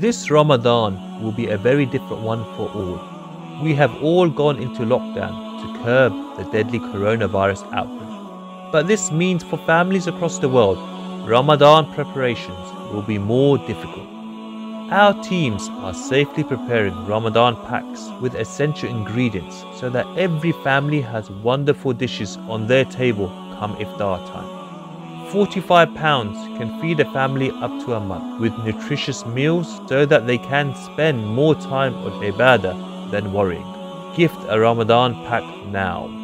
This Ramadan will be a very different one for all. We have all gone into lockdown to curb the deadly coronavirus outbreak. But this means for families across the world, Ramadan preparations will be more difficult. Our teams are safely preparing Ramadan packs with essential ingredients so that every family has wonderful dishes on their table come iftar time. 45 pounds can feed a family up to a month with nutritious meals so that they can spend more time on ibadah than worrying. Gift a Ramadan pack now.